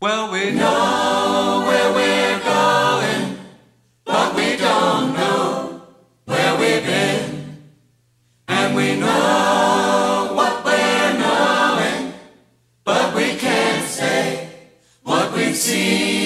Well, we know where we're going, but we don't know where we've been. And we know what we're knowing, but we can't say what we've seen.